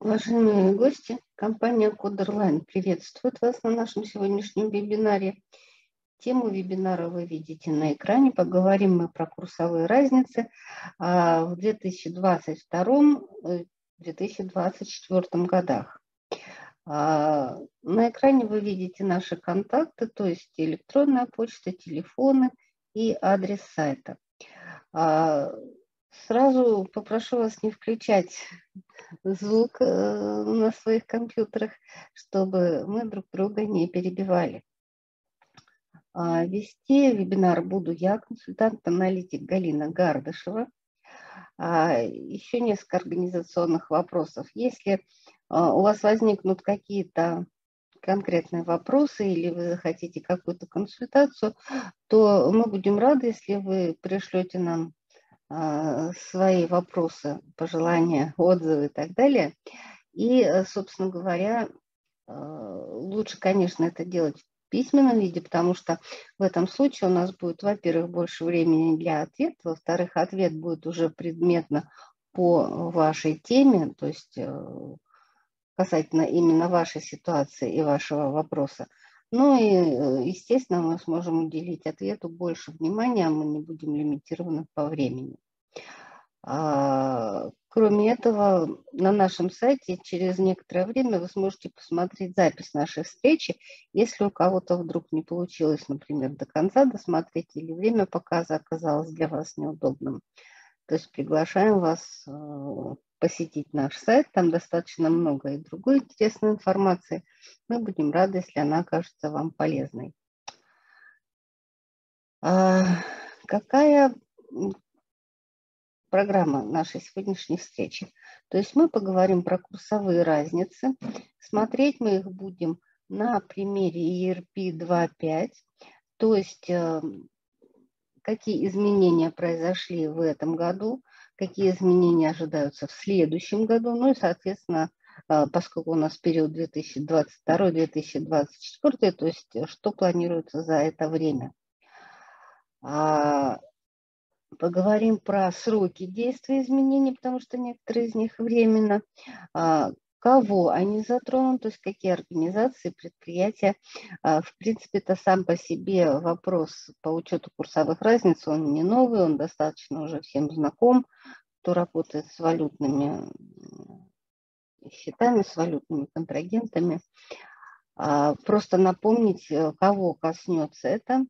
Уважаемые гости, компания Coderline приветствует вас на нашем сегодняшнем вебинаре. Тему вебинара вы видите на экране. Поговорим мы про курсовые разницы а, в 2022-2024 годах. А, на экране вы видите наши контакты, то есть электронная почта, телефоны и адрес сайта. Сразу попрошу вас не включать звук э, на своих компьютерах, чтобы мы друг друга не перебивали. А, вести вебинар буду я, консультант-аналитик Галина Гардышева. А, еще несколько организационных вопросов. Если а, у вас возникнут какие-то конкретные вопросы или вы захотите какую-то консультацию, то мы будем рады, если вы пришлете нам свои вопросы, пожелания, отзывы и так далее. И, э, собственно говоря, а, лучше, конечно, это делать в письменном виде, потому что в этом случае у нас будет, во-первых, больше времени для ответа, во-вторых, ответ будет уже предметно по вашей теме, то есть э, касательно именно вашей ситуации и вашего вопроса. Ну и, э, естественно, мы сможем уделить ответу больше внимания, мы не будем лимитированы по времени. А, кроме этого, на нашем сайте через некоторое время вы сможете посмотреть запись нашей встречи. Если у кого-то вдруг не получилось, например, до конца досмотреть или время показа оказалось для вас неудобным, то есть приглашаем вас э, посетить наш сайт, там достаточно много и другой интересной информации. Мы будем рады, если она окажется вам полезной. А, какая программа нашей сегодняшней встречи? То есть мы поговорим про курсовые разницы. Смотреть мы их будем на примере ERP 2.5, то есть э, какие изменения произошли в этом году, какие изменения ожидаются в следующем году, ну и, соответственно, а, поскольку у нас период 2022-2024, то есть э, что планируется за это время. А, поговорим про сроки действия изменений, потому что некоторые из них временно. А, кого они затронут, то есть какие организации, предприятия. В принципе, это сам по себе вопрос по учету курсовых разниц, он не новый, он достаточно уже всем знаком кто работает с валютными счетами, с валютными контрагентами. А, просто напомнить, э, кого коснется это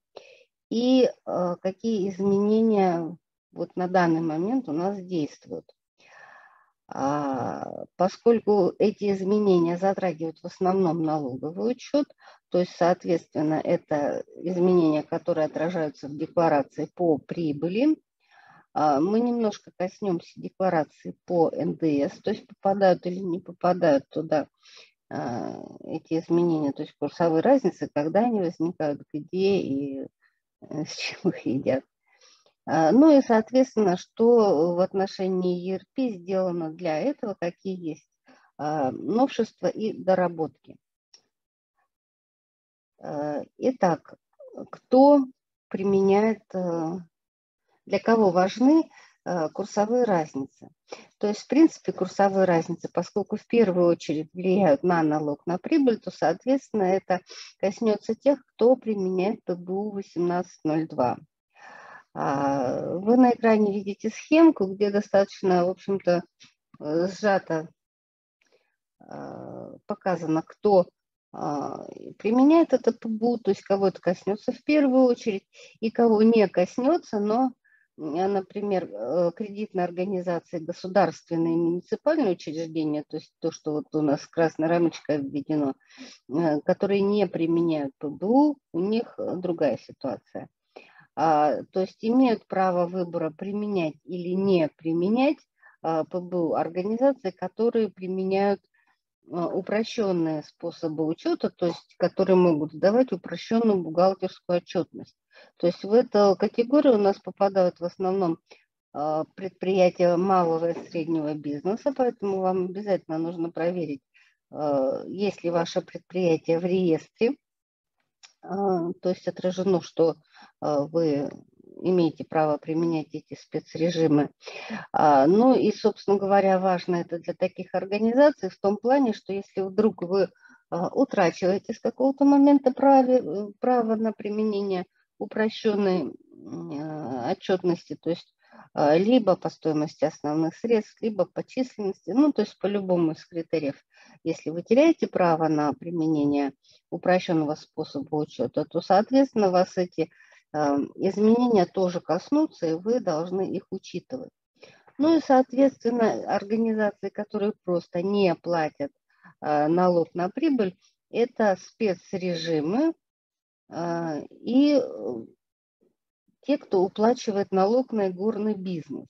и э, какие изменения вот на данный момент у нас действуют. А, поскольку эти изменения затрагивают в основном налоговый учет, то есть, соответственно, это изменения, которые отражаются в декларации по прибыли, а, мы немножко коснемся декларации по НДС, то есть попадают или не попадают туда а, эти изменения, то есть курсовые разницы, когда они возникают, где и э, с чем их едят. А, ну и, соответственно, что в отношении ERP сделано для этого, какие есть новшества и доработки. Итак, кто применяет э, для кого важны э, курсовые разницы. То есть, в принципе, курсовые разницы, поскольку в первую очередь влияют на налог на прибыль, то, соответственно, это коснется тех, кто применяет ПБУ 1802. А, вы на экране видите схемку, где достаточно, в общем-то, э, сжато э, показано, кто а, применяет это ПБУ, то есть кого это коснется в первую очередь, и кого не коснется, но а, например, э, кредитные организации, государственные муниципальные учреждения, то есть то, что вот у нас красной рамочкой введено, э, которые не применяют ПБУ, у них э, другая ситуация. А, то есть имеют право выбора применять или не применять а, ПБУ организации, которые применяют упрощенные способы учета, то есть которые могут сдавать упрощенную бухгалтерскую отчетность. То есть в эту категорию у нас попадают в основном а, предприятия малого и среднего бизнеса, поэтому вам обязательно нужно проверить, а, есть ли ваше предприятие в реестре, а, то есть отражено, что вы имеете право применять эти спецрежимы. А, ну и, собственно говоря, важно это для таких организаций в том плане, что если вдруг вы а, утрачиваете с какого-то момента право, право на применение упрощенной отчетности, то есть либо по стоимости основных средств, либо по численности, ну, то есть по любому из критериев. Если вы теряете право на применение упрощенного способа учета, то, соответственно, вас эти изменения тоже коснутся, и вы должны их учитывать. Ну и, соответственно, организации, которые просто не платят а, налог на прибыль, это спецрежимы а, и те, кто уплачивает налог на горный бизнес.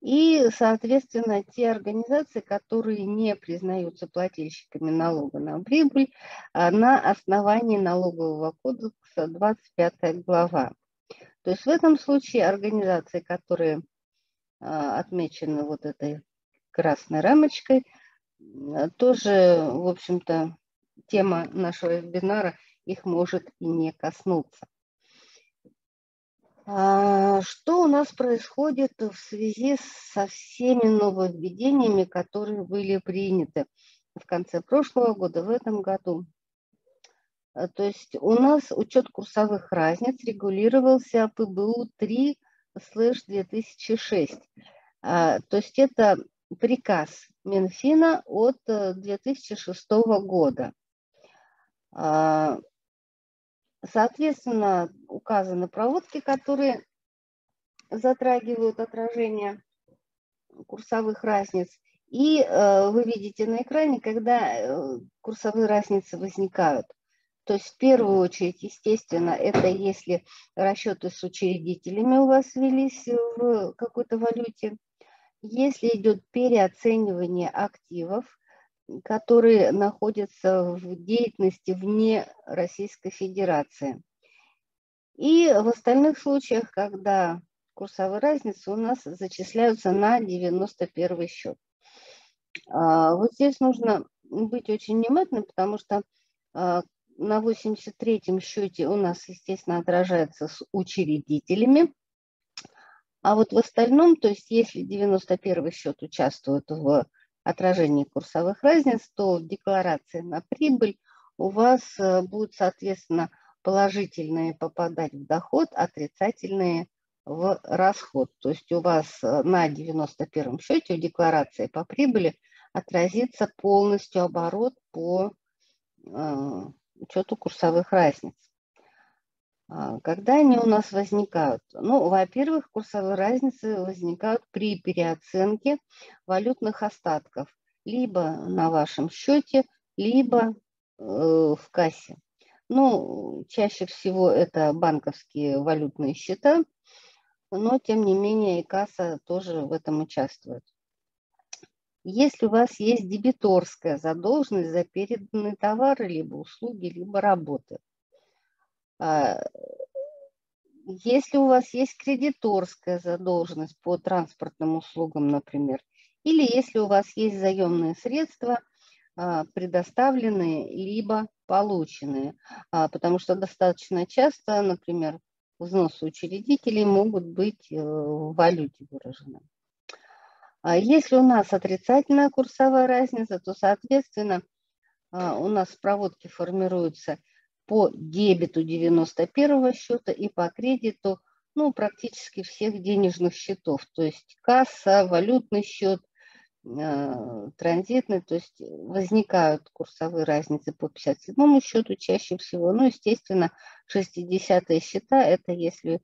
И, соответственно, те организации, которые не признаются плательщиками налога на прибыль а, на основании налогового кодекса 25 глава. То есть в этом случае организации, которые а, отмечены вот этой красной рамочкой, тоже, в общем-то, тема нашего вебинара их может и не коснуться. А, что у нас происходит в связи со всеми нововведениями, которые были приняты в конце прошлого года, в этом году? А, то есть у нас учет курсовых разниц регулировался ПБУ 3 2006. А, то есть это приказ Минфина от 2006 э, года. Соответственно, указаны проводки, которые затрагивают отражение курсовых разниц. И э, вы видите на экране, когда э, курсовые разницы возникают. То есть в первую очередь, естественно, это если расчеты с учредителями у вас велись в какой-то валюте. Если идет переоценивание активов, которые находятся в деятельности вне Российской Федерации. И в остальных случаях, когда курсовые разницы у нас зачисляются на 91 счет. А, вот здесь нужно быть очень внимательным, потому что а, на 83-м счете у нас, естественно, отражается с учредителями. А вот в остальном, то есть если 91 счет участвует в отражении курсовых разниц, то в декларации на прибыль у вас э, будут, соответственно, положительные попадать в доход, отрицательные в расход. То есть у вас э, на 91 счете в декларации по прибыли отразится полностью оборот по э, учету курсовых разниц. А, когда они у нас возникают? Ну, во-первых, курсовые разницы возникают при переоценке валютных остатков либо на вашем счете, либо э, в кассе. Ну, чаще всего это банковские валютные счета, но тем не менее и касса тоже в этом участвует. Если у вас есть дебиторская задолженность за переданные товары, либо услуги, либо работы – если у вас есть кредиторская задолженность по транспортным услугам, например, или если у вас есть заемные средства, а, предоставленные либо полученные, а, потому что достаточно часто, например, взносы учредителей могут быть э, в валюте выражены. Если у нас отрицательная курсовая разница, то, соответственно, у нас в проводке формируются по дебету 91 счета и по кредиту ну, практически всех денежных счетов. То есть касса, валютный счет, э, транзитный, то есть возникают курсовые разницы по 57 счету чаще всего. Ну, естественно, 60-е счета – это если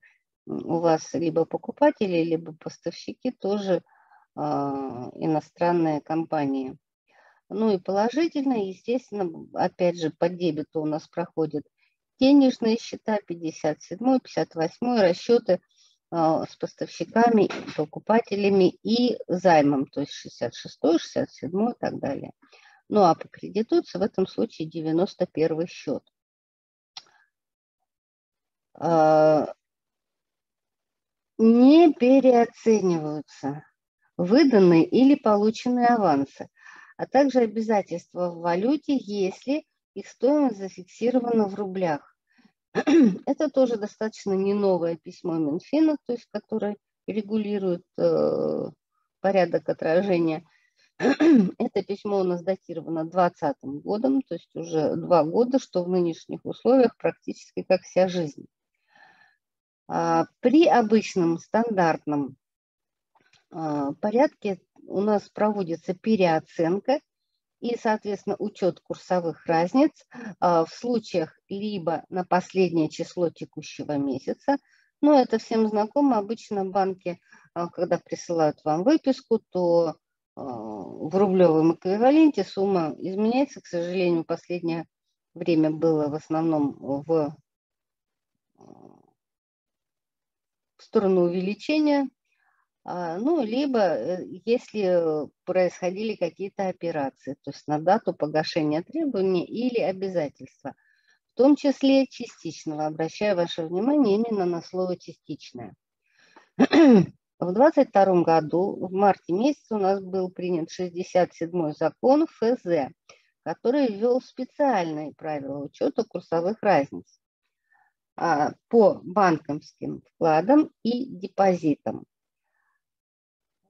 у вас либо покупатели, либо поставщики тоже э, иностранные компании. Ну и положительно, естественно, опять же, по дебету у нас проходят денежные счета, 57 58 расчеты а, с поставщиками, покупателями и займом, то есть 66 67 и так далее. Ну а по кредитуции в этом случае 91 счет. А, не переоцениваются выданные или полученные авансы а также обязательства в валюте, если их стоимость зафиксирована в рублях. Это тоже достаточно не новое письмо Минфина, то есть которое регулирует э, порядок отражения. Это письмо у нас датировано 2020 годом, то есть уже два года, что в нынешних условиях практически как вся жизнь. А, при обычном стандартном а, порядке у нас проводится переоценка и, соответственно, учет курсовых разниц а, в случаях либо на последнее число текущего месяца, но это всем знакомо, обычно банки, когда присылают вам выписку, то в рублевом эквиваленте сумма изменяется. К сожалению, последнее время было в основном в сторону увеличения, а, ну, либо э, если происходили какие-то операции, то есть на дату погашения требований или обязательства, в том числе частичного. Обращаю ваше внимание именно на слово «частичное». В 2022 году, в марте месяце, у нас был принят 67-й закон ФЗ, который ввел специальные правила учета курсовых разниц. А, по банковским вкладам и депозитам.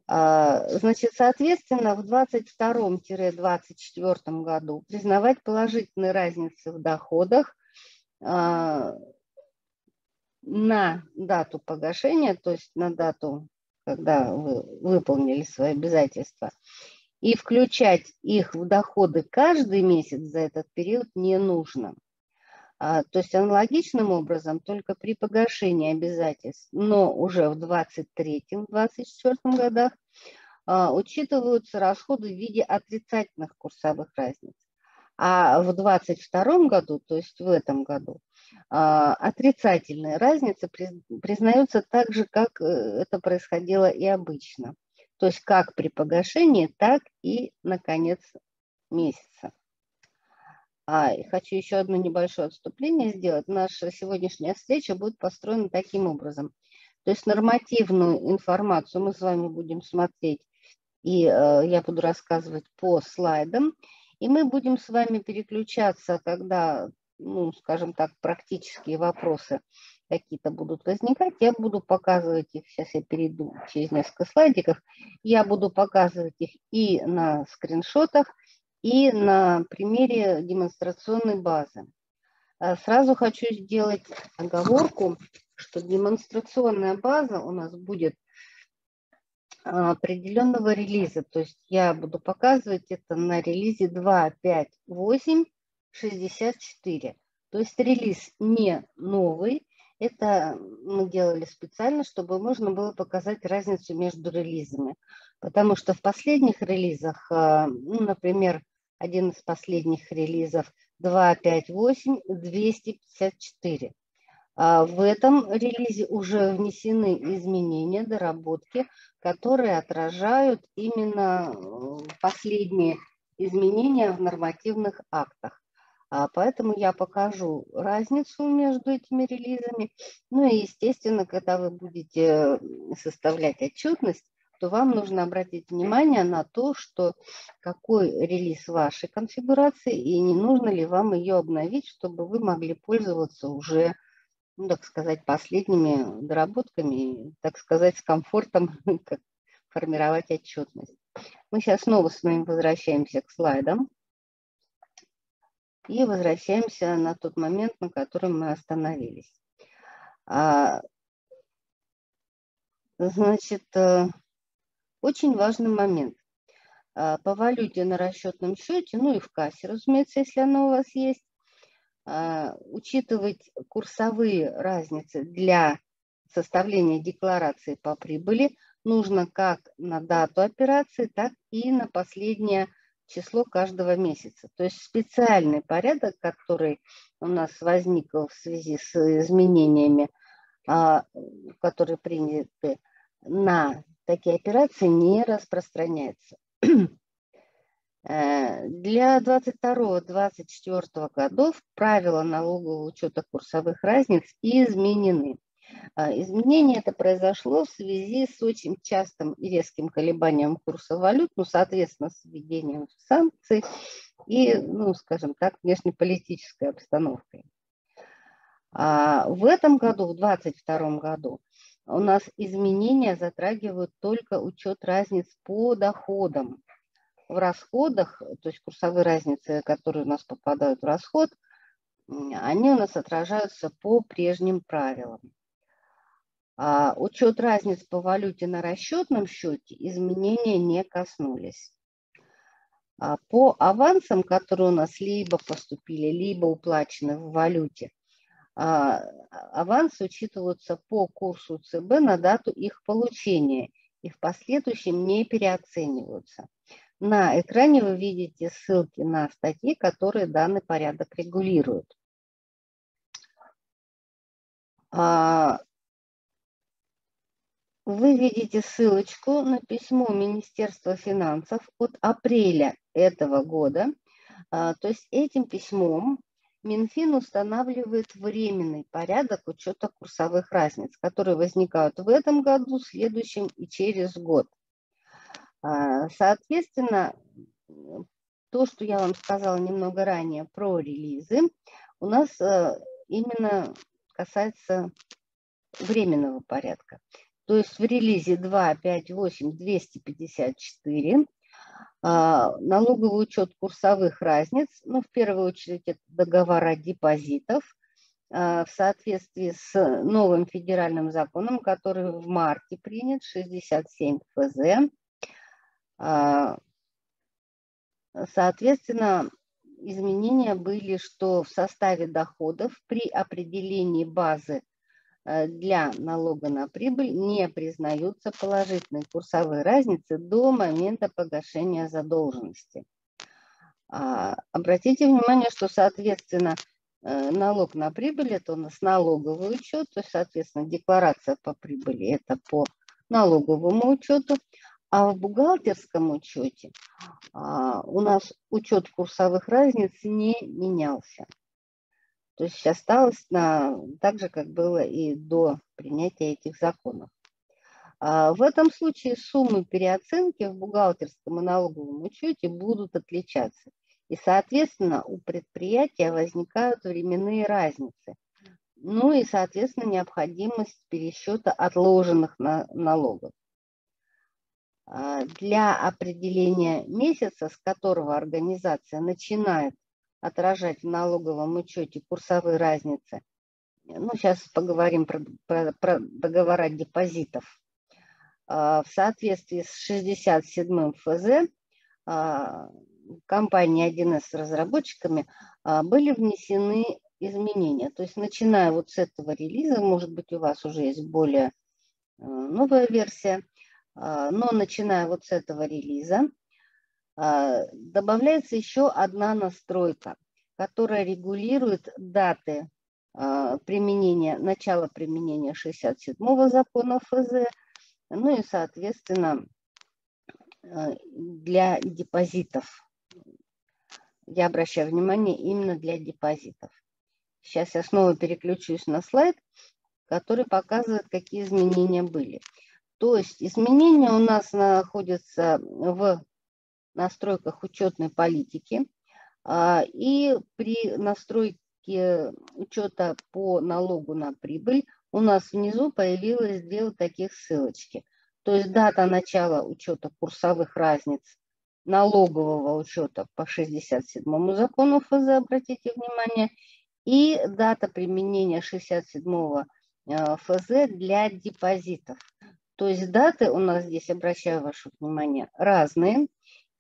А, значит, соответственно, в 2022-2024 году признавать положительные разницы в доходах а, на дату погашения, то есть на дату, когда вы выполнили свои обязательства, и включать их в доходы каждый месяц за этот период не нужно. А, то есть аналогичным образом, только при погашении обязательств, но уже в 2023-2024 годах а, учитываются расходы в виде отрицательных курсовых разниц. А в 2022 году, то есть в этом году, а, отрицательные разницы признаются так же, как э, это происходило и обычно. То есть как при погашении, так и на конец месяца. А, хочу еще одно небольшое отступление сделать. Наша сегодняшняя встреча будет построена таким образом. То есть нормативную информацию мы с вами будем смотреть, и э, я буду рассказывать по слайдам. И мы будем с вами переключаться, когда, ну, скажем так, практические вопросы какие-то будут возникать. Я буду показывать их, сейчас я перейду через несколько слайдиков, я буду показывать их и на скриншотах, и на примере демонстрационной базы. А, сразу хочу сделать оговорку, что демонстрационная база у нас будет а, определенного релиза. То есть я буду показывать это на релизе 2.5.8.64. То есть релиз не новый. Это мы делали специально, чтобы можно было показать разницу между релизами. Потому что в последних релизах, а, ну, например, один из последних релизов 258-254. А в этом релизе уже внесены изменения, доработки, которые отражают именно э, последние изменения в нормативных актах. А поэтому я покажу разницу между этими релизами. Ну и, естественно, когда вы будете составлять отчетность, то вам нужно обратить внимание на то, что какой релиз вашей конфигурации и не нужно ли вам ее обновить, чтобы вы могли пользоваться уже, ну, так сказать, последними доработками, так сказать, с комфортом как формировать отчетность. Мы сейчас снова с вами возвращаемся к слайдам и возвращаемся на тот момент, на котором мы остановились. А, значит, э, очень важный момент. А, по валюте на расчетном счете, ну и в кассе, разумеется, если она у вас есть, а, учитывать курсовые разницы для составления декларации по прибыли нужно как на дату операции, так и на последнее число каждого месяца. То есть специальный порядок, который у нас возник в связи с изменениями, а, которые приняты на такие операции не распространяются. Э, для 22-24 годов правила налогового учета курсовых разниц изменены. А, изменение это произошло в связи с очень частым и резким колебанием курса валют, ну, соответственно, с введением санкций и, ну, скажем так, внешнеполитической обстановкой. А в этом году, в 2022 году, у нас изменения затрагивают только учет разниц по доходам. В расходах, то есть курсовые разницы, которые у нас попадают в расход, они у нас отражаются по прежним правилам. А учет разниц по валюте на расчетном счете изменения не коснулись. А по авансам, которые у нас либо поступили, либо уплачены в валюте, авансы учитываются по курсу ЦБ на дату их получения и в последующем не переоцениваются. На экране вы видите ссылки на статьи, которые данный порядок регулируют. А, вы видите ссылочку на письмо Министерства финансов от апреля этого года. А, то есть этим письмом Минфин устанавливает временный порядок учета курсовых разниц, которые возникают в этом году, следующем и через год. А, соответственно, то, что я вам сказала немного ранее про релизы, у нас э, именно касается временного порядка. То есть в релизе 258 254 налоговый учет курсовых разниц, ну, в первую очередь это договора депозитов, а, в соответствии с новым федеральным законом, который в марте принят, 67 ФЗ. А, соответственно, изменения были, что в составе доходов при определении базы для налога на прибыль не признаются положительные курсовые разницы до момента погашения задолженности. А, обратите внимание, что, соответственно, э, налог на прибыль – это у нас налоговый учет, то есть, соответственно, декларация по прибыли – это по налоговому учету, а в бухгалтерском учете а, у нас учет курсовых разниц не менялся. То есть осталось на, так же, как было и до принятия этих законов. А в этом случае суммы переоценки в бухгалтерском и налоговом учете будут отличаться. И, соответственно, у предприятия возникают временные разницы. Ну и, соответственно, необходимость пересчета отложенных на налогов. А для определения месяца, с которого организация начинает отражать в налоговом учете курсовые разницы. Ну, сейчас поговорим про, про, про договора депозитов. А, в соответствии с 67 ФЗ а, компании 1С с разработчиками а, были внесены изменения. То есть начиная вот с этого релиза, может быть у вас уже есть более новая версия, но начиная вот с этого релиза, добавляется еще одна настройка, которая регулирует даты а, применения, начала применения 67-го закона ФЗ, ну и, соответственно, а, для депозитов. Я обращаю внимание именно для депозитов. Сейчас я снова переключусь на слайд, который показывает, какие изменения были. То есть изменения у нас находятся в настройках учетной политики. А, и при настройке учета по налогу на прибыль у нас внизу появилось две таких ссылочки. То есть дата начала учета курсовых разниц налогового учета по 67 закону ФЗ, обратите внимание, и дата применения 67 э, ФЗ для депозитов. То есть даты у нас здесь, обращаю ваше внимание, разные.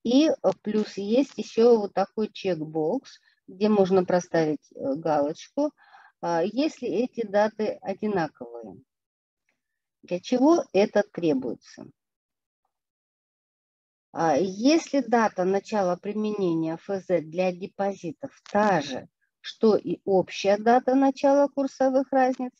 И э, плюс есть еще вот такой чекбокс, где можно проставить э, галочку, а, если эти даты одинаковые. Для чего это требуется? А, если дата начала применения ФЗ для депозитов та же, что и общая дата начала курсовых разниц,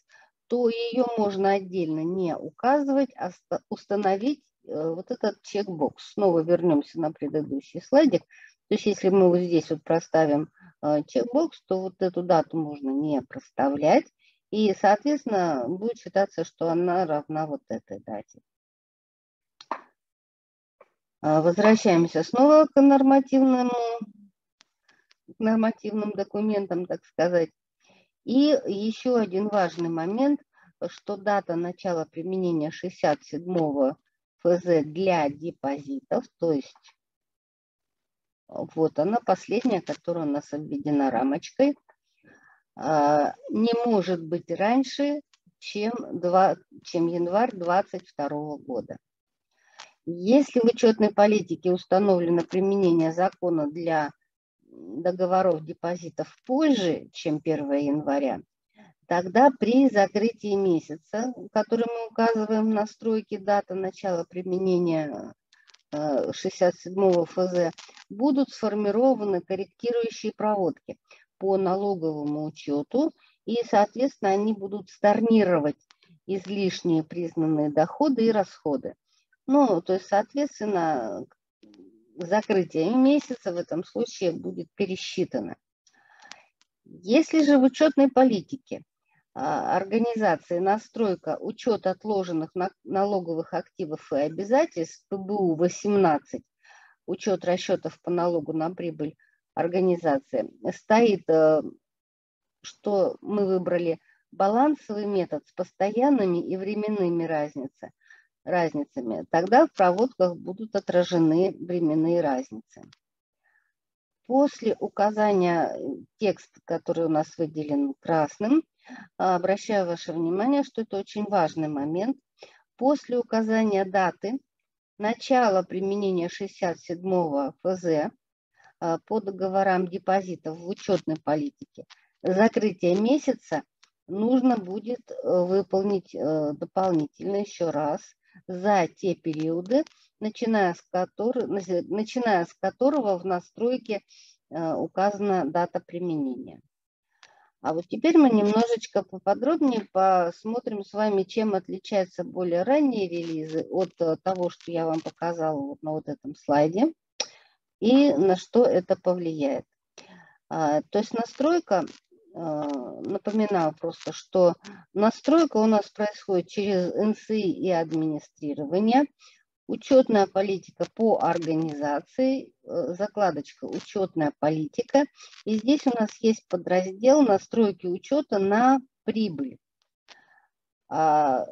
то ее можно отдельно не указывать, а установить вот этот чекбокс. Снова вернемся на предыдущий слайдик. То есть если мы вот здесь вот проставим э, чекбокс, то вот эту дату можно не проставлять. И, соответственно, будет считаться, что она равна вот этой дате. А, возвращаемся снова к нормативному, к нормативным документам, так сказать. И еще один важный момент, что дата начала применения 67-го ФЗ для депозитов, то есть вот она последняя, которая у нас обведена рамочкой, а, не может быть раньше, чем, 2, чем январь 2022 года. Если в учетной политике установлено применение закона для договоров депозитов позже, чем 1 января, тогда при закрытии месяца, который мы указываем на стройке дата начала применения 67 ФЗ, будут сформированы корректирующие проводки по налоговому учету, и, соответственно, они будут storнировать излишние признанные доходы и расходы. Ну, то есть, соответственно, закрытие месяца в этом случае будет пересчитано. Если же в учетной политике организации настройка учет отложенных налоговых активов и обязательств ПБУ-18, учет расчетов по налогу на прибыль организации, стоит, э, что мы выбрали балансовый метод с постоянными и временными разницами – разницами, тогда в проводках будут отражены временные разницы. После указания текста, который у нас выделен красным, обращаю ваше внимание, что это очень важный момент. После указания даты начала применения 67 ФЗ а, по договорам депозитов в учетной политике, закрытие месяца нужно будет э, выполнить э, дополнительно еще раз за те периоды, начиная с, который, начиная с которого в настройке э, указана дата применения. А вот теперь мы немножечко поподробнее посмотрим с вами, чем отличаются более ранние релизы от э, того, что я вам показала вот на вот этом слайде, и на что это повлияет. А, то есть настройка а, напоминаю просто, что настройка у нас происходит через НСИ и администрирование, учетная политика по организации, э, закладочка учетная политика. И здесь у нас есть подраздел настройки учета на прибыль. А,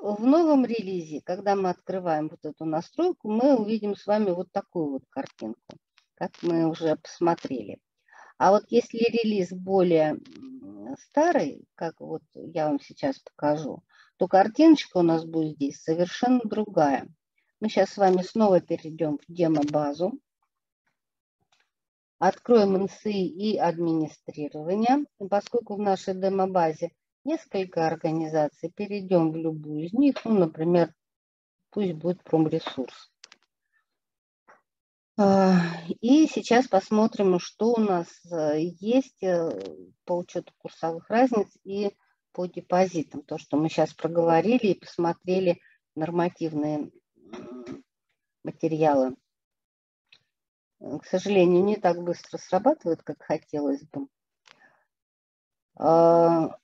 в новом релизе, когда мы открываем вот эту настройку, мы увидим с вами вот такую вот картинку, как мы уже посмотрели. А вот если релиз более старый, как вот я вам сейчас покажу, то картиночка у нас будет здесь совершенно другая. Мы сейчас с вами снова перейдем в демо-базу. Откроем НСИ и администрирование. Поскольку в нашей демо-базе несколько организаций, перейдем в любую из них. Ну, например, пусть будет промресурс. А, и сейчас посмотрим, что у нас э, есть э, по учету курсовых разниц и по депозитам. То, что мы сейчас проговорили и посмотрели нормативные материалы. К сожалению, не так быстро срабатывает, как хотелось бы. А,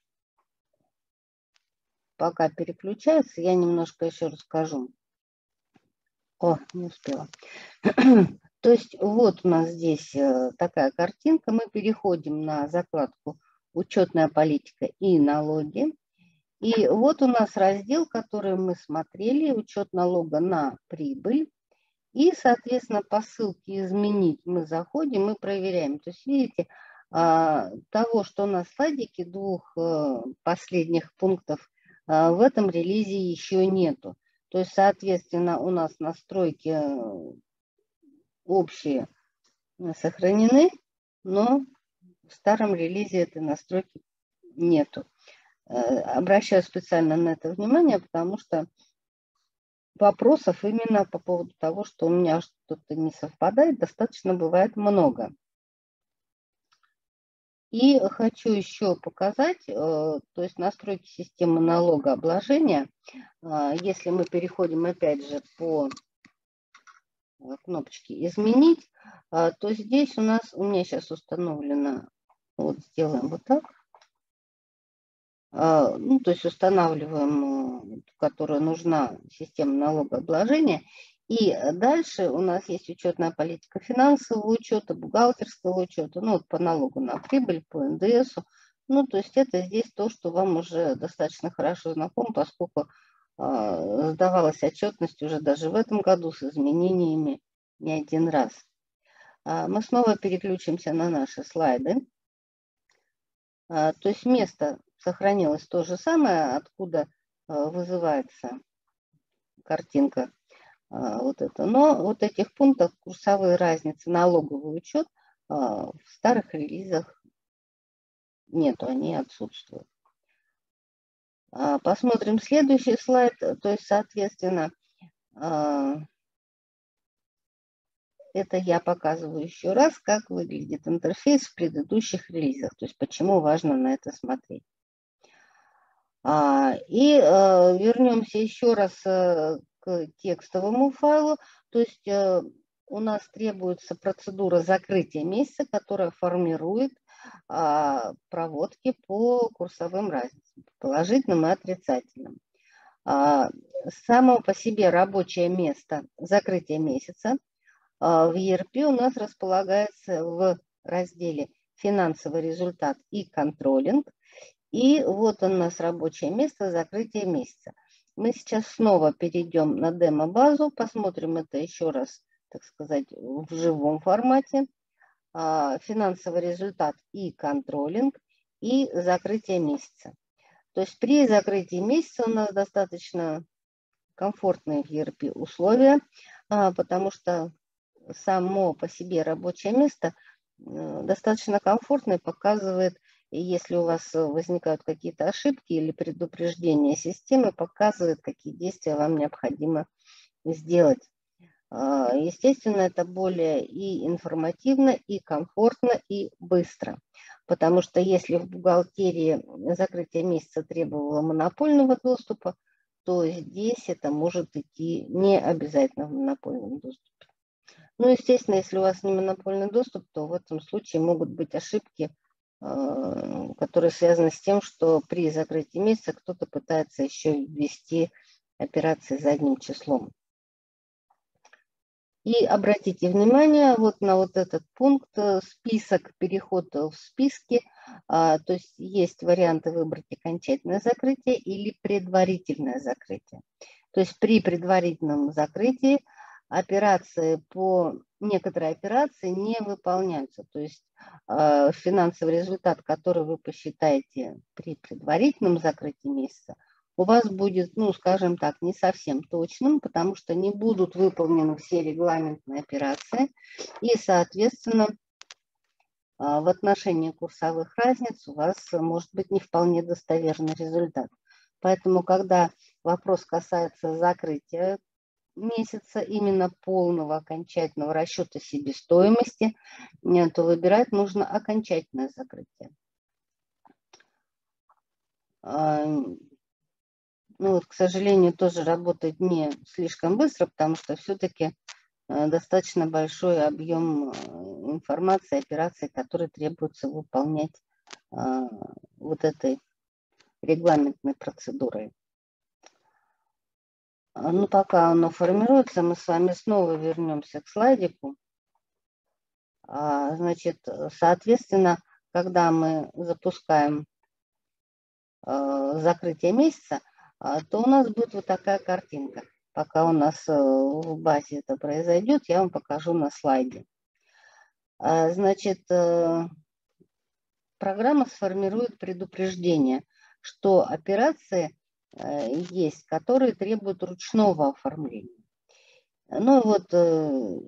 пока переключается, я немножко еще расскажу. О, не успела. То есть вот у нас здесь э, такая картинка. Мы переходим на закладку «Учетная политика и налоги». И вот у нас раздел, который мы смотрели, учет налога на прибыль. И, соответственно, по ссылке «Изменить» мы заходим и проверяем. То есть, видите, а, того, что на слайдике двух э, последних пунктов а, в этом релизе еще нету. То есть, соответственно, у нас настройки э, общие сохранены, но в старом релизе этой настройки нету. Э, обращаю специально на это внимание, потому что вопросов именно по поводу того, что у меня что-то не совпадает, достаточно бывает много. И хочу еще показать, э, то есть настройки системы налогообложения. А, если мы переходим опять же по э, кнопочке «Изменить», то здесь у нас, у меня сейчас установлено, вот сделаем вот так, ну, то есть устанавливаем, э, которая нужна система налогообложения, и дальше у нас есть учетная политика финансового учета, бухгалтерского учета, ну вот по налогу на прибыль, по НДС, Ну, то есть это здесь то, что вам уже достаточно хорошо знакомо, поскольку э, сдавалась отчетность уже даже в этом году с изменениями не один раз. А мы снова переключимся на наши слайды. А, то есть место сохранилось то же самое, откуда а, вызывается картинка а, вот это. Но вот этих пунктов курсовые разницы, налоговый учет в старых релизах нету, они отсутствуют. Посмотрим следующий слайд. То есть, соответственно, это я показываю еще раз, как выглядит интерфейс в предыдущих релизах, то есть почему важно на это смотреть. А, и э, вернемся еще раз э, к текстовому файлу. То есть э, у нас требуется процедура закрытия месяца, которая формирует а, проводки по курсовым разницам, положительным и отрицательным. А, само по себе рабочее место закрытия месяца в ERP у нас располагается в разделе «Финансовый результат и контролинг». И вот у нас рабочее место закрытия месяца. Мы сейчас снова перейдем на демо-базу, посмотрим это еще раз, так сказать, в живом формате. А, финансовый результат и контролинг и закрытие месяца. То есть при закрытии месяца у нас достаточно комфортные ERP условия, а, потому что само по себе рабочее место э, достаточно комфортно и показывает, если у вас возникают какие-то ошибки или предупреждения системы, показывает, какие действия вам необходимо сделать. А, естественно, это более и информативно, и комфортно, и быстро. Потому что если в бухгалтерии закрытие месяца требовало монопольного доступа, то здесь это может идти не обязательно в монопольном доступе. Ну, естественно, если у вас не монопольный доступ, то в этом случае могут быть ошибки, которые связаны с тем, что при закрытии месяца кто-то пытается еще ввести операции задним числом. И обратите внимание вот на вот этот пункт, э, список, переход в списке. А, то есть есть варианты выбрать окончательное закрытие или предварительное закрытие. То есть при предварительном закрытии – операции по некоторые операции не выполняются. То есть э, финансовый результат, который вы посчитаете при предварительном закрытии месяца, у вас будет, ну, скажем так, не совсем точным, потому что не будут выполнены все регламентные операции. И, соответственно, э, в отношении курсовых разниц у вас может быть не вполне достоверный результат. Поэтому, когда вопрос касается закрытия месяца именно полного окончательного расчета себестоимости, э, то выбирать нужно окончательное закрытие. А, ну вот, к сожалению, тоже работает не слишком быстро, потому что все-таки э, достаточно большой объем э, информации, операций, которые требуется выполнять вот этой регламентной процедурой. А, ну, пока оно формируется, мы с вами снова вернемся к слайдику. А, значит, соответственно, когда мы запускаем а, закрытие месяца, то у нас будет вот такая картинка. Пока у нас э, в базе это произойдет, я вам покажу на слайде. Значит, э, программа сформирует предупреждение, что операции есть, которые требуют ручного оформления. Ну вот э,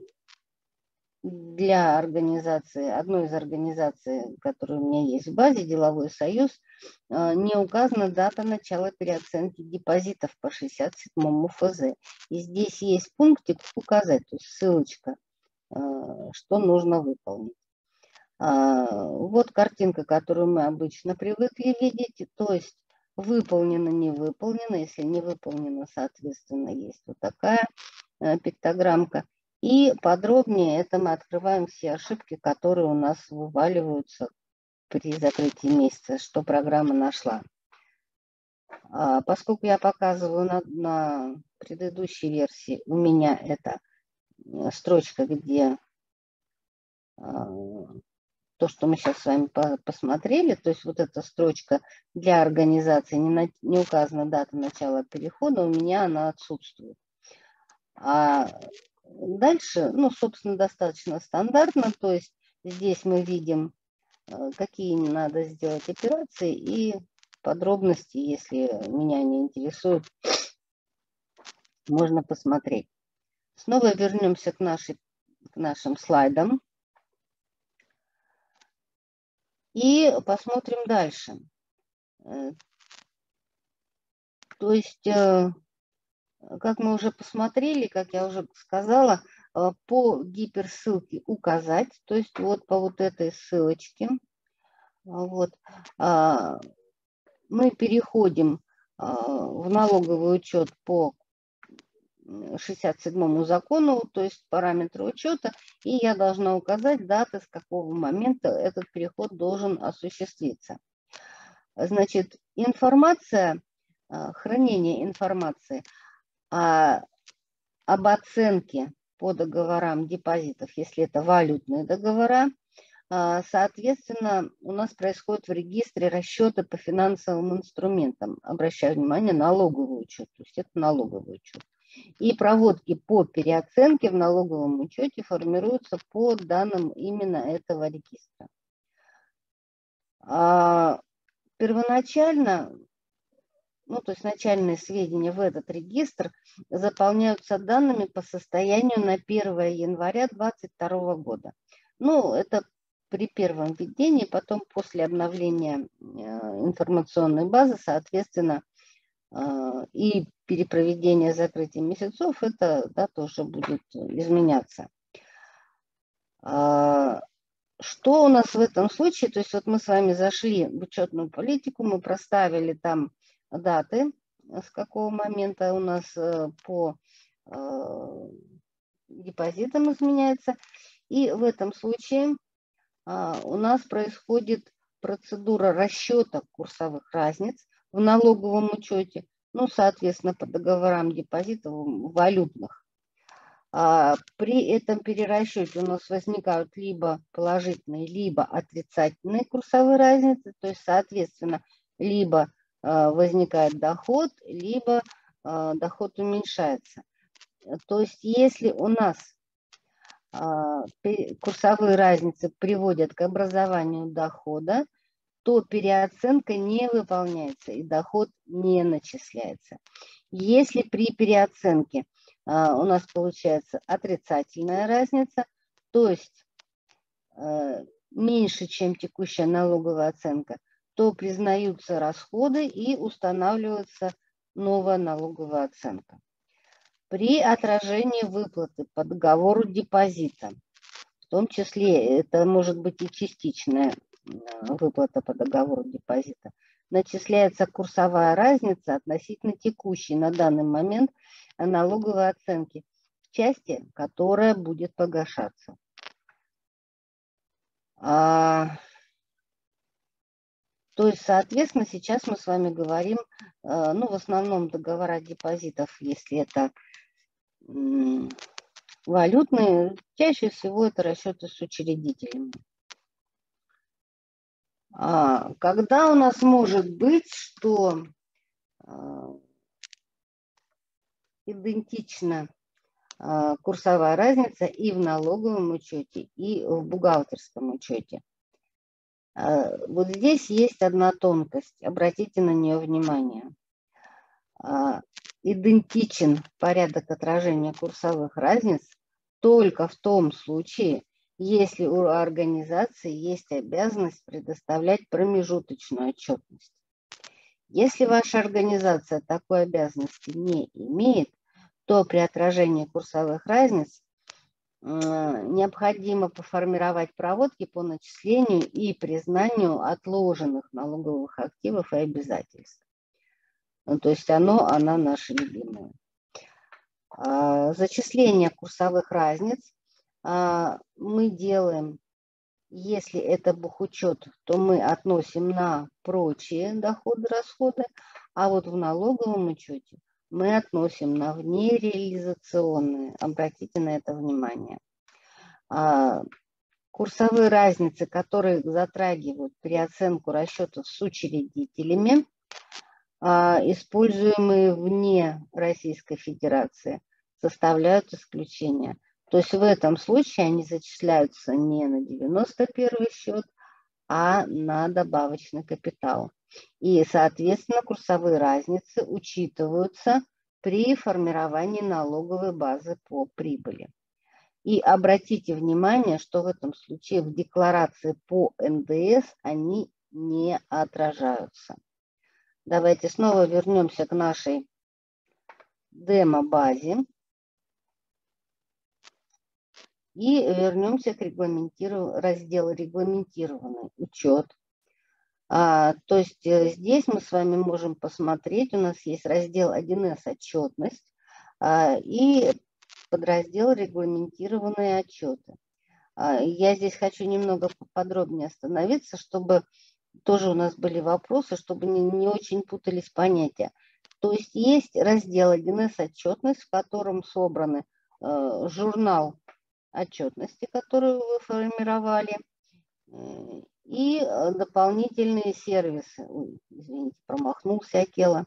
для организации, одной из организаций, которая у меня есть в базе, Деловой союз, э, не указана дата начала переоценки депозитов по 67 ФЗ. И здесь есть пунктик указать, то есть ссылочка, что нужно выполнить. А, вот картинка, которую мы обычно привыкли видеть, то есть выполнено, не выполнено. Если не выполнено, соответственно, есть вот такая э, пиктограммка. И подробнее это мы открываем все ошибки, которые у нас вываливаются при закрытии месяца, что программа нашла. А, поскольку я показываю на, на предыдущей версии, у меня это э, строчка, где а, то, что мы сейчас с вами посмотрели, то есть вот эта строчка для организации, не, на, не указана дата начала перехода, у меня она отсутствует. А дальше, ну, собственно, достаточно стандартно, то есть здесь мы видим, э, какие надо сделать операции и подробности, если меня не интересуют, можно посмотреть. Снова вернемся к, нашей, к нашим слайдам. И посмотрим дальше. Э, то есть, э, как мы уже посмотрели, как я уже сказала, э, по гиперссылке указать, то есть вот по вот этой ссылочке, вот, а, мы переходим в налоговый учет по 67 закону, то есть параметры учета, и я должна указать даты, с какого момента этот переход должен осуществиться. Значит, информация, а, хранение информации о, об оценке по договорам депозитов, если это валютные договора, а, Соответственно, у нас происходит в регистре расчеты по финансовым инструментам. Обращаю внимание, налоговый учет, то есть это налоговый учет и проводки по переоценке в налоговом учете формируются по данным именно этого регистра. А первоначально, ну то есть начальные сведения в этот регистр заполняются данными по состоянию на 1 января 2022 года. Ну это при первом введении, потом после обновления э, информационной базы, соответственно, и перепроведение закрытия месяцев, это да, тоже будет изменяться. А, что у нас в этом случае? То есть вот мы с вами зашли в учетную политику, мы проставили там даты, с какого момента у нас э, по э, депозитам изменяется. И в этом случае а, у нас происходит процедура расчета курсовых разниц в налоговом учете, ну, соответственно, по договорам депозитов валютных. А при этом перерасчете у нас возникают либо положительные, либо отрицательные курсовые разницы, то есть, соответственно, либо а, возникает доход, либо а, доход уменьшается. То есть, если у нас курсовые разницы приводят к образованию дохода, то переоценка не выполняется и доход не начисляется. Если при переоценке а, у нас получается отрицательная разница, то есть а, меньше, чем текущая налоговая оценка, то признаются расходы и устанавливается новая налоговая оценка. При отражении выплаты по договору депозита, в том числе это может быть и частичная выплата по договору депозита, начисляется курсовая разница относительно текущей на данный момент налоговой оценки в части, которая будет погашаться. А, то есть, соответственно, сейчас мы с вами говорим, а, ну, в основном договора депозитов, если это валютные, чаще всего это расчеты с учредителями. А, когда у нас может быть, что а, идентична а, курсовая разница и в налоговом учете, и в бухгалтерском учете. Вот здесь есть одна тонкость, обратите на нее внимание. Идентичен порядок отражения курсовых разниц только в том случае, если у организации есть обязанность предоставлять промежуточную отчетность. Если ваша организация такой обязанности не имеет, то при отражении курсовых разниц э, необходимо поформировать проводки по начислению и признанию отложенных налоговых активов и обязательств. Ну, то есть оно, она наша любимая. А, зачисление курсовых разниц мы делаем, если это бухучет, то мы относим на прочие доходы, расходы, а вот в налоговом учете мы относим на внереализационные. Обратите на это внимание. А, курсовые разницы, которые затрагивают переоценку расчетов с учредителями, а, используемые вне Российской Федерации, составляют исключение. То есть в этом случае они зачисляются не на 91 счет, а на добавочный капитал. И, соответственно, курсовые разницы учитываются при формировании налоговой базы по прибыли. И обратите внимание, что в этом случае в декларации по НДС они не отражаются. Давайте снова вернемся к нашей демо-базе. И вернемся к регламентиров... разделу «Регламентированный учет». А, то есть э, здесь мы с вами можем посмотреть, у нас есть раздел 1С «Отчетность» а, и подраздел «Регламентированные отчеты». А, я здесь хочу немного подробнее остановиться, чтобы тоже у нас были вопросы, чтобы не, не очень путались понятия. То есть есть раздел 1С «Отчетность», в котором собраны э, журнал отчетности, которую вы формировали, и э, дополнительные сервисы. Ой, извините, промахнулся Акела.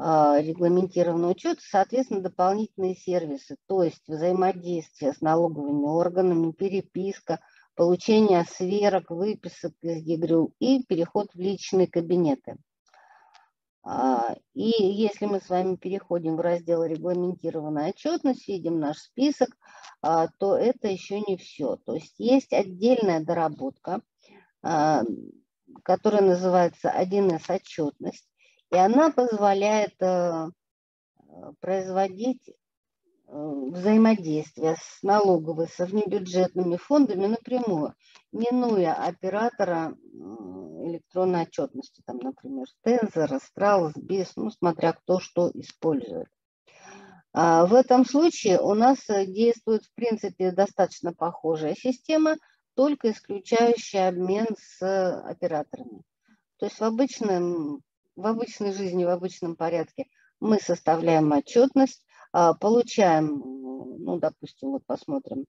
А, регламентированный учет, соответственно, дополнительные сервисы, то есть взаимодействие с налоговыми органами, переписка, получение сверок, выписок из ЕГРЮ и переход в личные кабинеты. А, и если мы с вами переходим в раздел «Регламентированная отчетность», видим наш список, а, то это еще не все. То есть есть отдельная доработка, которая называется 1С отчетность. И она позволяет э, производить э, взаимодействие с налоговой, со внебюджетными фондами напрямую, минуя оператора электронной отчетности, там, например, Тензор, Астрал, СБИС, ну, смотря кто что использует. А в этом случае у нас э, действует, в принципе, достаточно похожая система, только исключающая обмен с операторами. То есть в обычном в обычной жизни, в обычном порядке мы составляем отчетность, получаем, ну, допустим, вот посмотрим,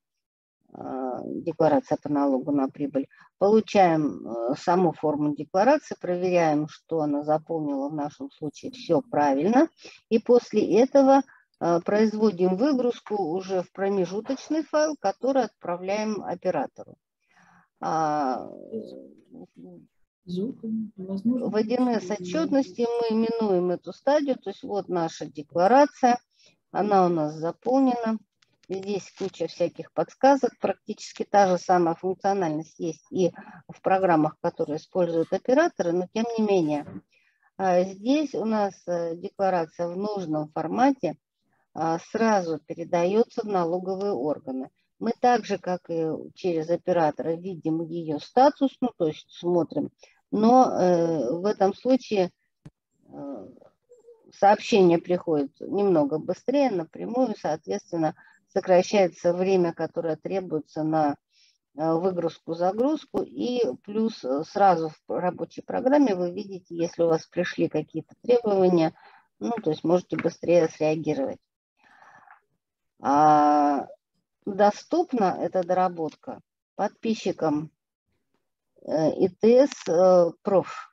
а, декларация по налогу на прибыль, получаем а, саму форму декларации, проверяем, что она заполнила в нашем случае все правильно, и после этого производим выгрузку уже в промежуточный файл, который отправляем оператору. В 1С отчетности мы именуем эту стадию, то есть вот наша декларация, она у нас заполнена. Здесь куча всяких подсказок, практически та же самая функциональность есть и в программах, которые используют операторы, но тем не менее. А здесь у нас э, декларация в нужном формате а, сразу передается в налоговые органы. Мы также, как и через оператора, видим ее статус, ну, то есть смотрим, но э, в этом случае э, сообщение приходит немного быстрее, напрямую, соответственно, сокращается время, которое требуется на э, выгрузку-загрузку, и плюс э, сразу в рабочей программе вы видите, если у вас пришли какие-то требования, ну, то есть можете быстрее среагировать. А доступна эта доработка подписчикам Э, ИТС проф.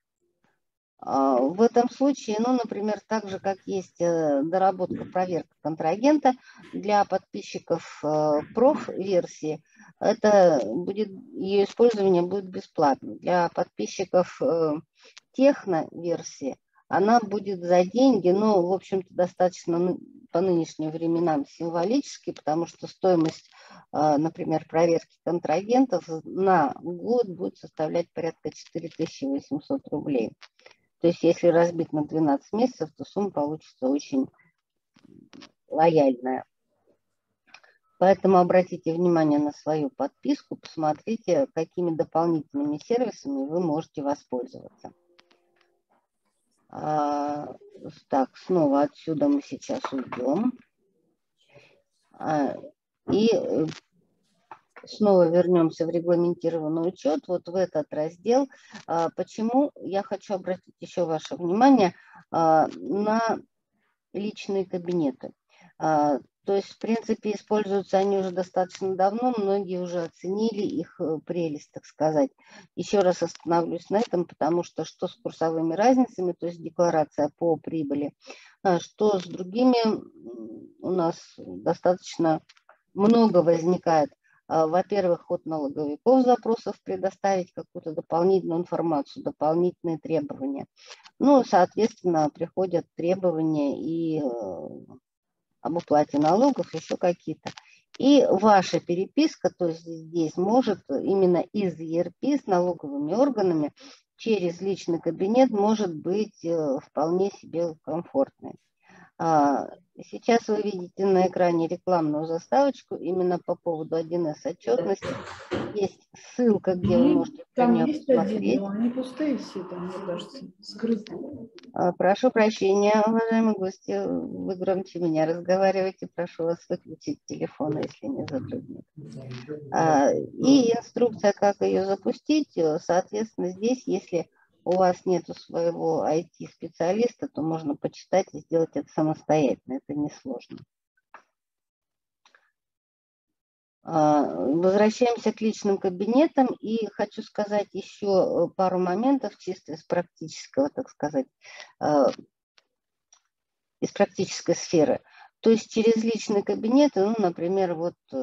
А, в этом случае, ну, например, так же, как есть э, доработка проверка контрагента для подписчиков проф-версии, это будет, ее использование будет бесплатно. Для подписчиков техно-версии она будет за деньги, но, в общем-то, достаточно по нынешним временам символически, потому что стоимость, например, проверки контрагентов на год будет составлять порядка 4800 рублей. То есть если разбить на 12 месяцев, то сумма получится очень лояльная. Поэтому обратите внимание на свою подписку, посмотрите, какими дополнительными сервисами вы можете воспользоваться. А, так, снова отсюда мы сейчас уйдем. А, и э, снова вернемся в регламентированный учет, вот в этот раздел. А, почему я хочу обратить еще ваше внимание а, на личные кабинеты. А, То есть, в принципе, используются они уже достаточно давно, многие уже оценили их э, прелесть, так сказать. Еще раз остановлюсь на этом, потому что что с курсовыми разницами, то есть декларация по прибыли, что с другими у нас достаточно много возникает. А, во-первых, от налоговиков запросов предоставить какую-то дополнительную информацию, дополнительные требования. Ну, соответственно, приходят требования и э, об уплате налогов, еще какие-то. И ваша переписка, то есть здесь может именно из ЕРП с налоговыми органами через личный кабинет может быть э, вполне себе комфортной. А, сейчас вы видите на экране рекламную заставочку именно по поводу 1С отчетности. Есть ссылка, где вы можете там про есть посмотреть. Один, они пустые все, там, мне кажется, скрыты. А, прошу прощения, уважаемые гости, вы громче меня разговариваете. Прошу вас выключить телефон, если не затруднит. А, и инструкция, как ее запустить. Соответственно, здесь, если у вас нет своего IT-специалиста, то можно почитать и сделать это самостоятельно. Это несложно. А, возвращаемся к личным кабинетам и хочу сказать еще э, пару моментов чисто из практического, так сказать, а, из практической сферы. То есть через личный кабинет, ну, например, вот э,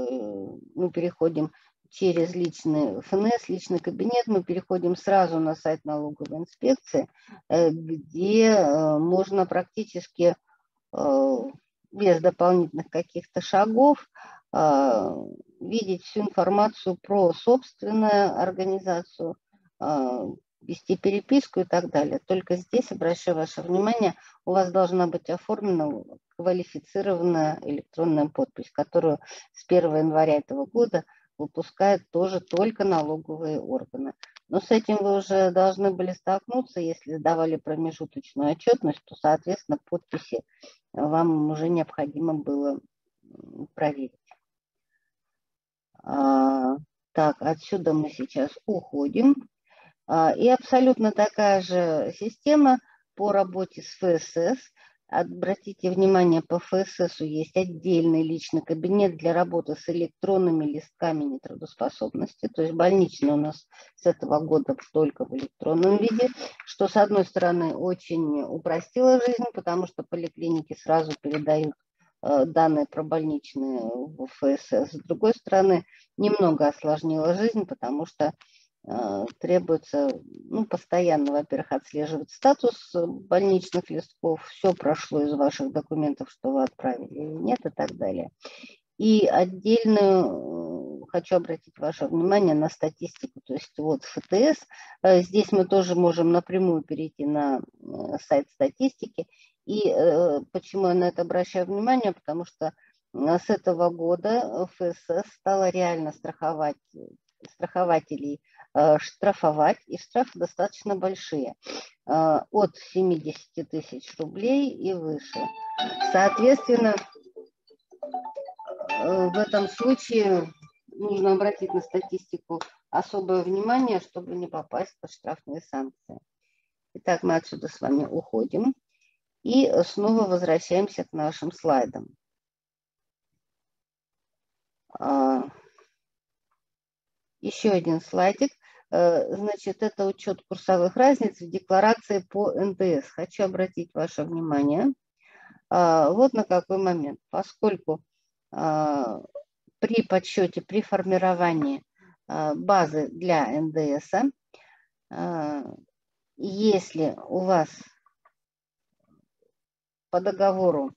мы переходим через личный ФНС, личный кабинет, мы переходим сразу на сайт налоговой инспекции, э, где э, можно практически э, без дополнительных каких-то шагов видеть всю информацию про собственную организацию, вести переписку и так далее. Только здесь, обращаю ваше внимание, у вас должна быть оформлена квалифицированная электронная подпись, которую с 1 января этого года – выпускают тоже только налоговые органы. Но с этим вы уже должны были столкнуться, если давали промежуточную отчетность, то, соответственно, подписи вам уже необходимо было проверить. А, так, отсюда мы сейчас уходим. А, и абсолютно такая же система по работе с ФСС. Обратите внимание, по ФСС есть отдельный личный кабинет для работы с электронными листками нетрудоспособности. То есть больничный у нас с этого года только в электронном виде, что с одной стороны очень упростило жизнь, потому что поликлиники сразу передают э, данные про больничные в ФСС. С другой стороны, немного осложнило жизнь, потому что требуется ну, постоянно, во-первых, отслеживать статус больничных листков, все прошло из ваших документов, что вы отправили или нет и так далее. И отдельную э, хочу обратить ваше внимание на статистику, то есть вот ФТС, э, здесь мы тоже можем напрямую перейти на э, сайт статистики. И почему я на это обращаю внимание, потому что с этого года ФСС стала реально страховать страхователей Э, штрафовать, и штрафы достаточно большие, э, от 70 тысяч рублей и выше. Соответственно, э, в этом случае нужно обратить на статистику особое внимание, чтобы не попасть под штрафные санкции. Итак, мы отсюда с вами уходим и снова возвращаемся к нашим слайдам. Еще один слайдик. Э, значит, это учет курсовых разниц в декларации по НДС. Хочу обратить ваше внимание а, вот на какой момент. Поскольку а, при подсчете, при формировании а, базы для НДС, если у вас по договору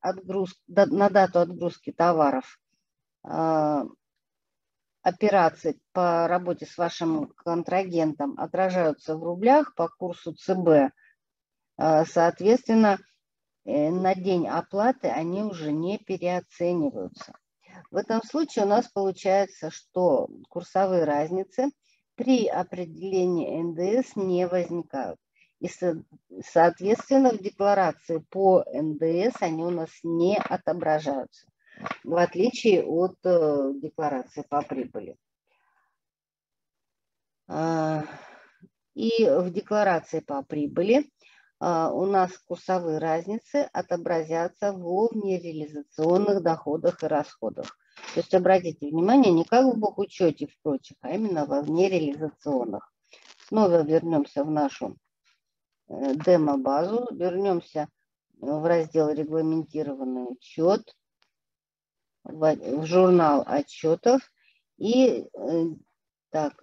отгруз, на дату отгрузки товаров операции по работе с вашим контрагентом отражаются в рублях по курсу ЦБ, э, соответственно, э, на день оплаты они уже не переоцениваются. В этом случае у нас получается, что курсовые разницы при определении НДС не возникают. И, соответственно, в декларации по НДС они у нас не отображаются в отличие от э, декларации по прибыли. А, и в декларации по прибыли а, у нас курсовые разницы отобразятся в внереализационных доходах и расходах. То есть обратите внимание, не как в бухучете в прочих, а именно во внереализационных. Снова вернемся в нашу э, демо-базу, вернемся в раздел «Регламентированный учет», в журнал отчетов и э, так,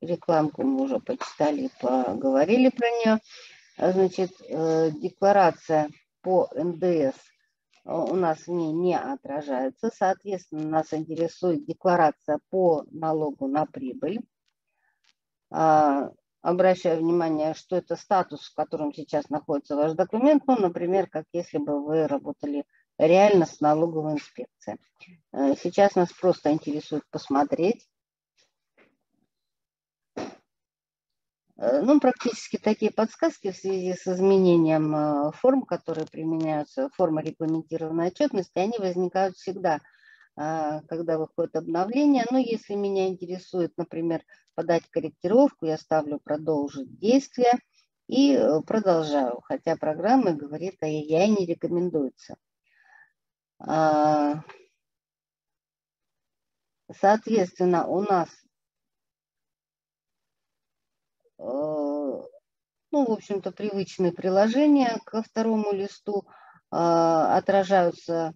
рекламку мы уже почитали, поговорили про нее. Значит, э, декларация по НДС э, у нас в ней не отражается. Соответственно, нас интересует декларация по налогу на прибыль. А, обращаю внимание, что это статус, в котором сейчас находится ваш документ. Ну, например, как если бы вы работали реально с налоговой инспекцией. Э, сейчас нас просто интересует посмотреть, Э, ну, практически такие подсказки в связи с изменением э, форм, которые применяются, форма регламентированной отчетности, они возникают всегда, когда выходит обновление. Но если меня интересует, например, подать корректировку, я ставлю «Продолжить действие» и продолжаю, хотя программа говорит, а я не рекомендуется. А, соответственно, у нас Э, ну, в общем-то, привычные приложения ко второму листу, а, отражаются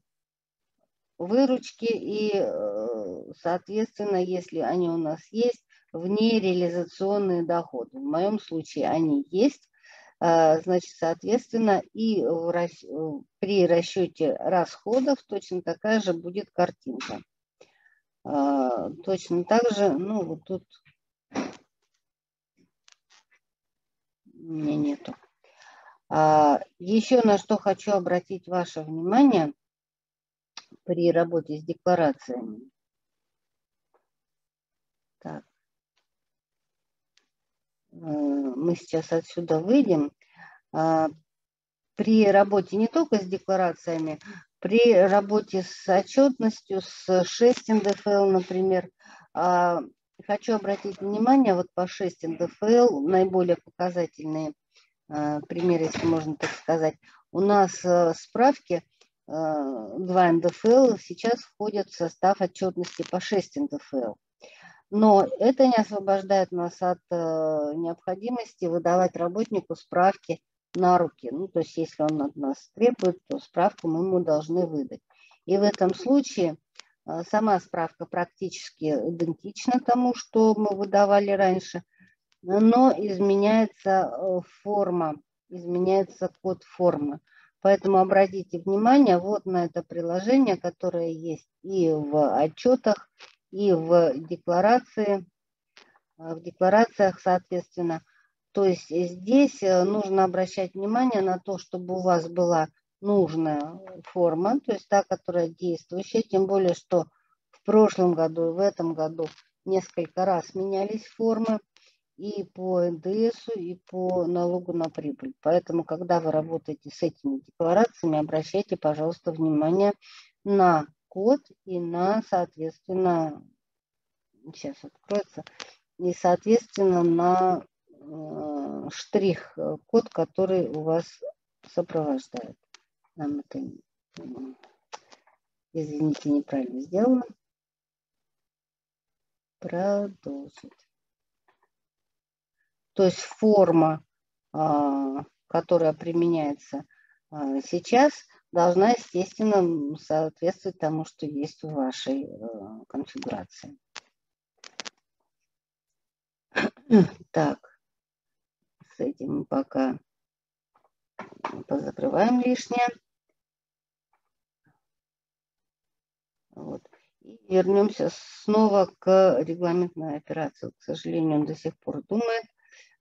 выручки и, э, соответственно, если они у нас есть, вне реализационные доходы. В моем случае они есть, значит, соответственно, и при расчете расходов точно такая же будет картинка. А, точно так же, ну, вот тут у меня нету. А, еще на что хочу обратить ваше внимание при работе с декларациями. Так. Э, мы сейчас отсюда выйдем. А, при работе не только с декларациями, при работе с отчетностью, с 6 НДФЛ, например, а, Хочу обратить внимание вот по 6 НДФЛ, наиболее показательные э, примеры, если можно так сказать. У нас э, справки э, 2 НДФЛ сейчас входят в состав отчетности по 6 НДФЛ. Но это не освобождает нас от э, необходимости выдавать работнику справки на руки. Ну, то есть, если он от нас требует, то справку мы ему должны выдать. И в этом случае а, сама справка практически идентична тому, что мы выдавали раньше, но изменяется э, форма, изменяется код формы. Поэтому обратите внимание вот на это приложение, которое есть и в отчетах, и в декларации, э, в декларациях, соответственно. То есть здесь э, нужно обращать внимание на то, чтобы у вас была нужная форма, то есть та, которая действующая, тем более, что в прошлом году и в этом году несколько раз менялись формы и по НДС, и по налогу на прибыль. Поэтому, когда вы работаете с этими декларациями, обращайте, пожалуйста, внимание на код и на, соответственно, сейчас откроется, и, соответственно, на э, штрих-код, который у вас сопровождает нам это, извините, неправильно сделано. Продолжить. То есть форма, а, которая применяется а, сейчас, должна, естественно, соответствовать тому, что есть в вашей а, конфигурации. Так, с этим мы пока позакрываем лишнее. Вот. И вернемся снова к регламентной операции. К сожалению, он до сих пор думает.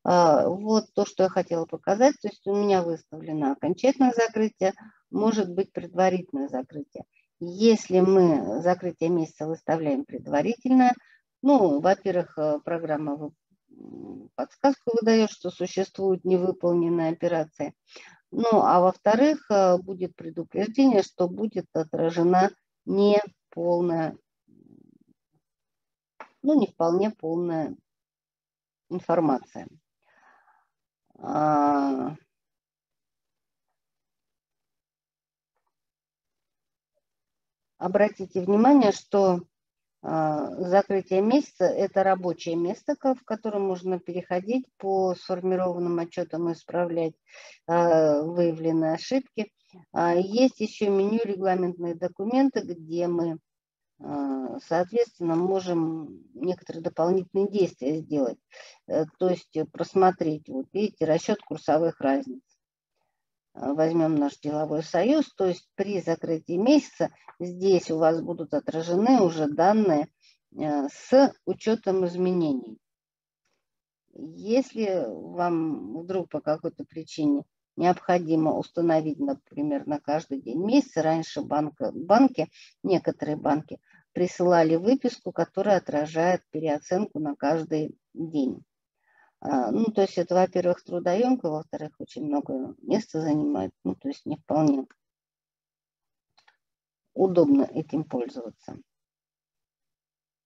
А, вот то, что я хотела показать. То есть у меня выставлено окончательное закрытие, может быть предварительное закрытие. Если мы закрытие месяца выставляем предварительное, ну, во-первых, э, программа подсказку выдает, что существуют невыполненные операции. Ну, а во-вторых, э, будет предупреждение, что будет отражена не полная, ну, не вполне полная информация. А, обратите внимание, что а, закрытие месяца – это рабочее место, в котором можно переходить по сформированным отчетам и исправлять а, выявленные ошибки. Есть еще меню «Регламентные документы», где мы соответственно, можем некоторые дополнительные действия сделать. Э, то есть просмотреть, вот видите, расчет курсовых разниц. Э, возьмем наш деловой союз, то есть при закрытии месяца здесь у вас будут отражены уже данные э, с учетом изменений. Если вам вдруг по какой-то причине необходимо установить, например, на каждый день месяца, раньше банка, банки, некоторые банки присылали выписку, которая отражает переоценку на каждый день. А, ну, то есть это, во-первых, трудоемко, во-вторых, очень много места занимает, ну, то есть не вполне удобно этим пользоваться.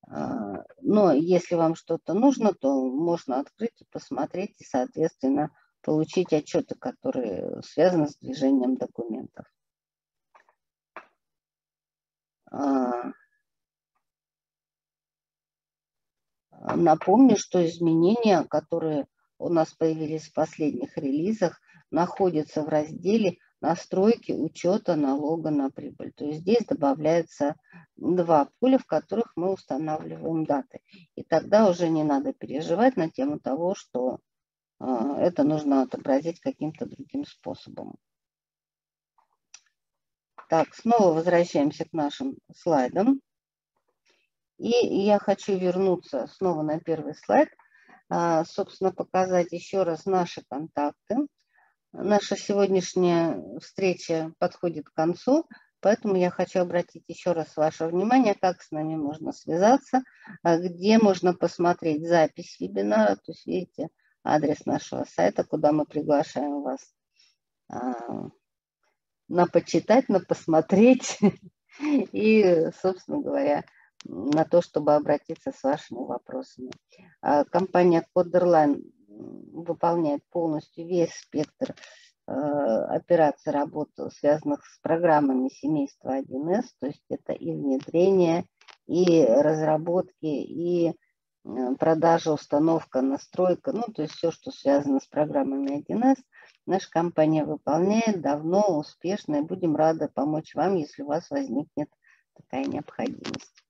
А, но если вам что-то нужно, то можно открыть и посмотреть, и, соответственно, получить отчеты, которые связаны с движением документов. А, Напомню, что изменения, которые у нас появились в последних релизах, находятся в разделе настройки учета налога на прибыль. То есть здесь добавляется два поля, в которых мы устанавливаем даты. И тогда уже не надо переживать на тему того, что э, это нужно отобразить каким-то другим способом. Так, снова возвращаемся к нашим слайдам. И я хочу вернуться снова на первый слайд, а, собственно, показать еще раз наши контакты. Наша сегодняшняя встреча подходит к концу, поэтому я хочу обратить еще раз ваше внимание, как с нами можно связаться, а, где можно посмотреть запись вебинара, то есть видите адрес нашего сайта, куда мы приглашаем вас а, на почитать, на посмотреть и, собственно говоря, на то, чтобы обратиться с вашими вопросами. А, компания Coderline выполняет полностью весь спектр а, операций работы, связанных с программами семейства 1С, то есть это и внедрение, и разработки, и продажа, установка, настройка, ну, то есть все, что связано с программами 1С, наша компания выполняет давно, успешно, и будем рады помочь вам, если у вас возникнет такая необходимость.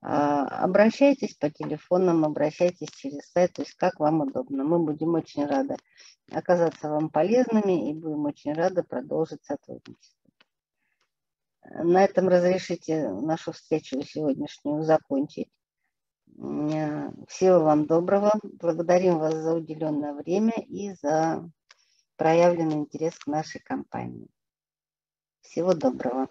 А, обращайтесь по телефонам, обращайтесь через сайт, то есть как вам удобно. Мы будем очень рады оказаться вам полезными и будем очень рады продолжить сотрудничество. На этом разрешите нашу встречу сегодняшнюю закончить. Всего вам доброго. Благодарим вас за уделенное время и за проявленный интерес к нашей компании. Всего доброго.